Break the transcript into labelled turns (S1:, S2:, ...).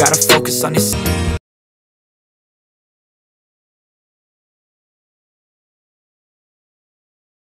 S1: gotta focus on this.